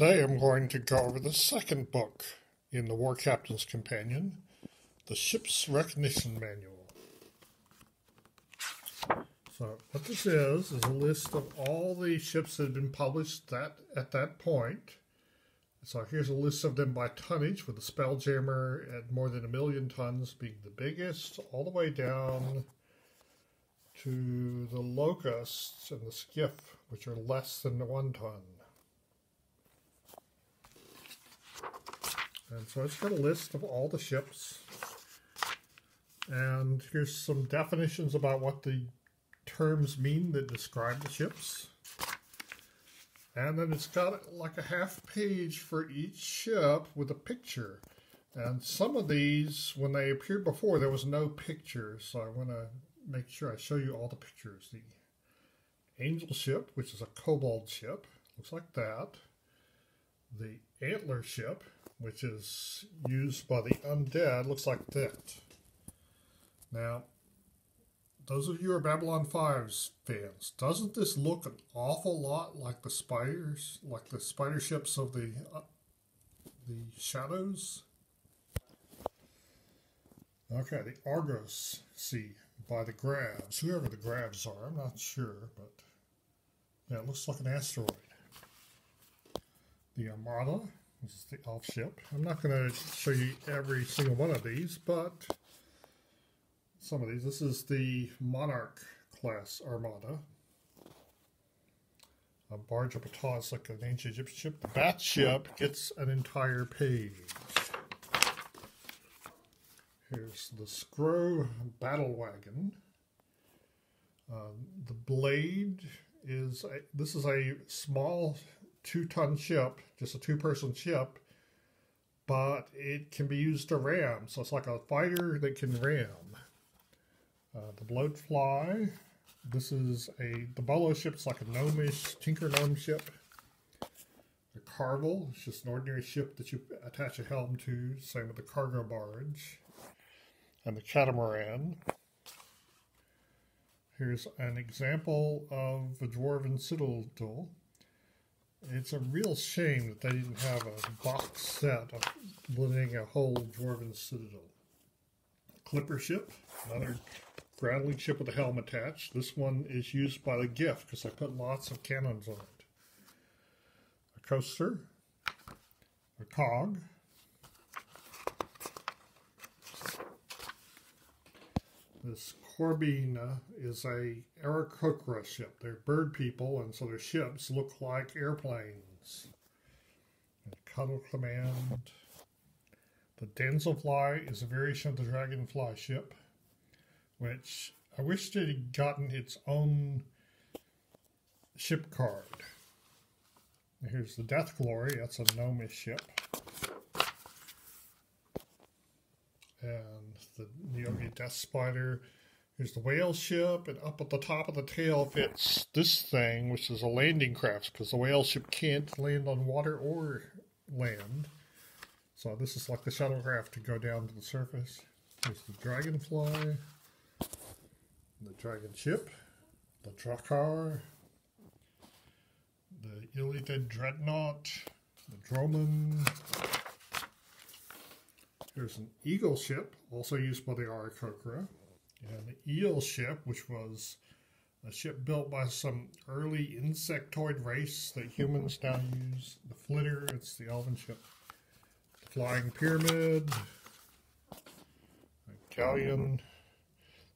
Today I'm going to go over the second book in the War Captain's Companion, the Ship's Recognition Manual. So what this is, is a list of all the ships that have been published that at that point. So here's a list of them by tonnage, with the Spelljammer at more than a million tons being the biggest, all the way down to the Locusts and the Skiff, which are less than one ton. And so it's got a list of all the ships. And here's some definitions about what the terms mean that describe the ships. And then it's got like a half page for each ship with a picture. And some of these, when they appeared before, there was no picture. So I want to make sure I show you all the pictures. The Angel ship, which is a Cobalt ship, looks like that. The Antler ship, which is used by the undead, looks like that. Now, those of you are Babylon 5's fans, doesn't this look an awful lot like the spiders, like the spider ships of the uh, the shadows? Okay, the Argos Sea by the Grabs, whoever the Grabs are, I'm not sure, but yeah, it looks like an asteroid. The Armada, this is the elf ship. I'm not going to show you every single one of these, but some of these. This is the Monarch class Armada. A barge of Ptah is like an ancient Egyptian ship. The Bat ship gets an entire page. Here's the Scro Battle Wagon. Uh, the Blade is a, this is a small two-ton ship, just a two-person ship, but it can be used to ram. So it's like a fighter that can ram. Uh, the Bloatfly. This is a the Bolo ship. It's like a gnomish tinker gnome ship. The Carvel, it's just an ordinary ship that you attach a helm to. Same with the cargo barge. And the catamaran. Here's an example of a dwarven citadel. It's a real shame that they didn't have a box set of living a whole dwarven citadel. Clipper ship, another Groundling ship with a helm attached. This one is used by the giff because I put lots of cannons on it. A coaster, a cog, This Corbina is a Aarakocra ship. They're bird people, and so their ships look like airplanes. And Cuttle Command. The Damselfly is a variation of the Dragonfly ship which I wish it had gotten its own ship card. Here's the Death Glory, that's a gnomish ship. And the Neogi Death Spider. Here's the whale ship, and up at the top of the tail fits this thing, which is a landing craft, because the whale ship can't land on water or land. So this is like the shuttlecraft to go down to the surface. Here's the dragonfly the Dragon Ship, the Drakkar, the Ill-Fated Dreadnought, the Droman. Here's an Eagle ship, also used by the Aarakocra, and the Eel ship, which was a ship built by some early insectoid race that humans now use. The Flitter, it's the Elven ship. The Flying Pyramid, the Galleon,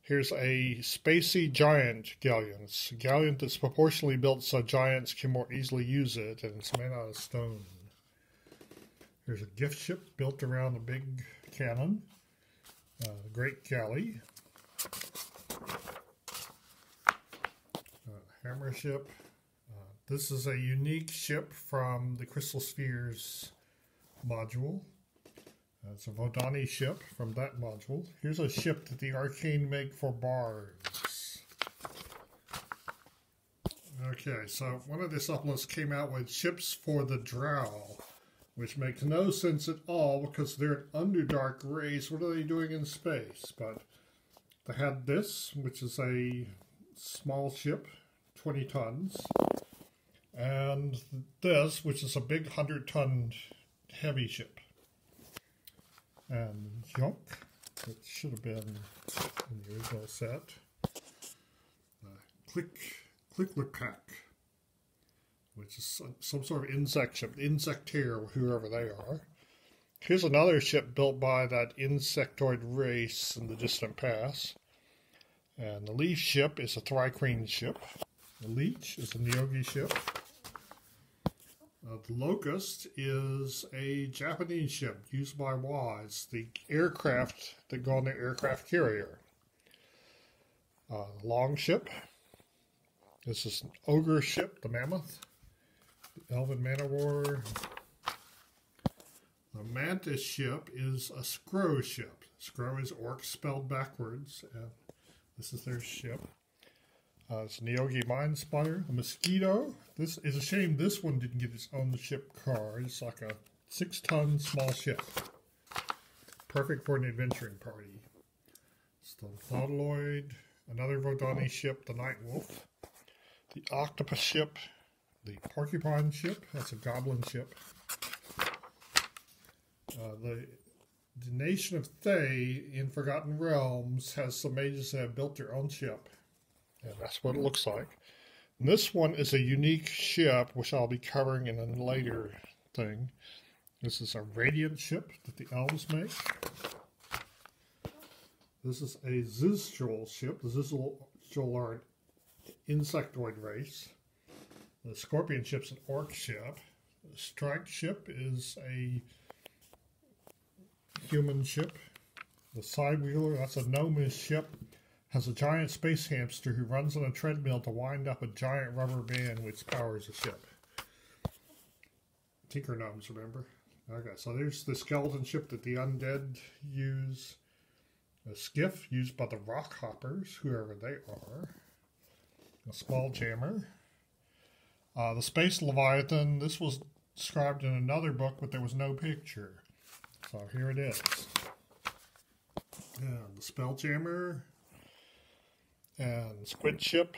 Here's a spacey giant galleon. It's a galleon that's proportionally built so giants can more easily use it, and it's made out of stone. Here's a giff ship built around a big cannon, uh, Great Galley. Uh, hammer ship. Uh, this is a unique ship from the Crystal Spheres module. It's a Vodoni ship from that module. Here's a ship that the Arcane make for bards. Okay, so one of the supplements came out with ships for the Drow, which makes no sense at all because they're an Underdark race. What are they doing in space? But they had this, which is a small ship, 20 tons. and this, which is a big 100-ton heavy ship. And junk, it should have been in the original set. Uh, click, Click-Clack, which is some, sort of insect ship, Insectare, whoever they are. Here's another ship built by that insectoid race in the distant past. And the Leaf ship is a Thri-kreen ship. The Leech is a Neogi ship. Uh, the Locust is a Japanese ship used by WAS, the aircraft that go on the aircraft carrier. Uh, Longship. This is an ogre ship, the Mammoth. Elven Man-O-War. The Mantis ship is a Scro ship. Scro is orc spelled backwards. And this is their ship. Uh, it's Neogi Mind Spider. The Mosquito. This is a shame this one didn't get its own ship car. It's like a six ton small ship. Perfect for an adventuring party. It's the Nautiloid. Another Vodoni ship, the Night Wolf. The Octopus ship. The Porcupine ship. That's a Goblin ship. Uh, the the nation of Thay in Forgotten Realms has some mages that have built their own ship. And that's what it looks like. And this one is a unique ship, which I'll be covering in a later thing. This is a radiant ship that the elves make. This is a Xixchil ship. The Xixchil are an insectoid race. The Scorpion ship's an orc ship. The Strike ship is a human ship. The Sidewheeler, that's a gnomish ship, has a giant space hamster who runs on a treadmill to wind up a giant rubber band which powers the ship. Tinker Gnomes, remember? Okay, so there's the skeleton ship that the undead use. A skiff used by the rock hoppers, whoever they are. A small jammer. Uh, the Space Leviathan, this was described in another book, but there was no picture. So here it is. And the Spelljammer and Squid Ship.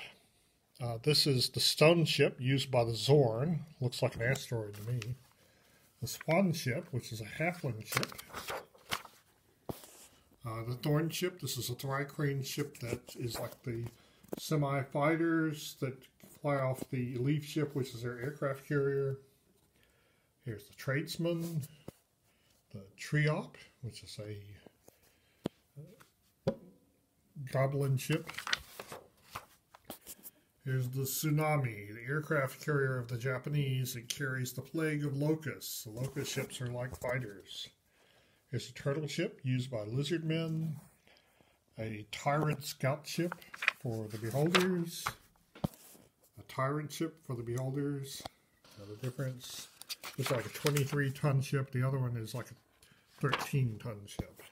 Uh, this is the Stone Ship used by the Xorn. Looks like an asteroid to me. The Swan Ship, which is a Halfling ship. Uh, the Thorn Ship. This is a Thri-kreen ship that is like the semi-fighters that fly off the Leaf ship, which is their aircraft carrier. Here's the Tradesman the Triop, which is a uh, goblin ship. Here's the Tsunami, the aircraft carrier of the Japanese. It carries the plague of locusts. The locust ships are like fighters. Here's a turtle ship used by lizard men, A tyrant scout ship for the beholders. Tyrant ship for the beholders. The difference. It's like a 23 ton ship. The other one is like a 13 ton ship.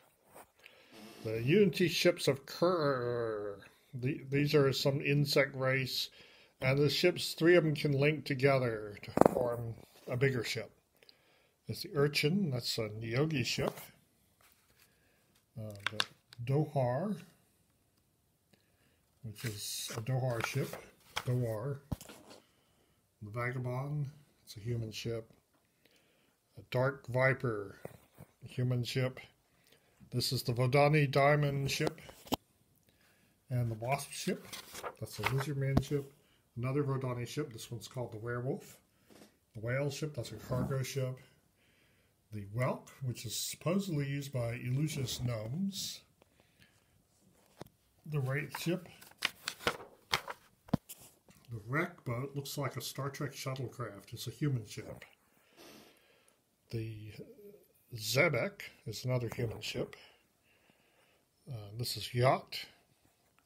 The Unity ships of Kerr. The, these are some insect race, and the ships, three of them can link together to form a bigger ship. It's the Urchin, that's a Neogi ship. Uh, the Dohwar, which is a Dohwar ship. Dohwar. The Vagabond, it's a human ship. A Dark Viper, human ship. This is the Vodoni Diamond ship. And the Wasp ship. That's the Lizardman ship. Another Vodoni ship. This one's called the Werewolf. The Whale ship. That's a cargo ship. The Whelk, which is supposedly used by Eleusis gnomes. The Wraith ship. The wreck boat looks like a Star Trek shuttlecraft. It's a human ship. The Xebec is another human ship. Uh, this is Yacht,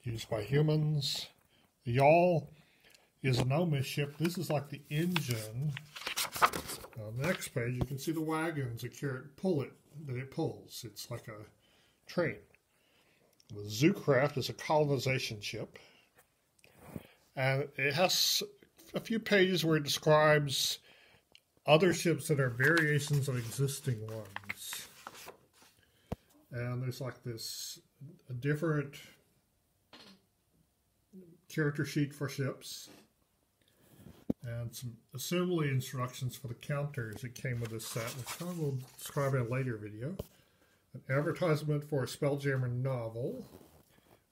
used by humans. The Yawl is a Gnomish ship. This is like the engine. On the next page, you can see the wagons that carry, pull it, that it pulls. It's like a train. The Zoocraft is a colonization ship. And it has a few pages where it describes other ships that are variations of existing ones. And there's like this a different character sheet for ships. and some assembly instructions for the counters that came with this set, which I will describe in a later video. An advertisement for a Spelljammer novel.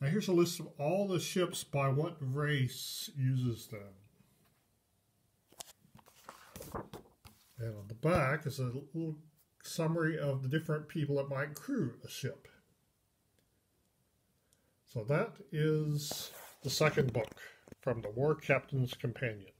Now here's a list of all the ships by what race uses them. And on the back is a little summary of the different people that might crew a ship. So that is the second book from the War Captain's Companion.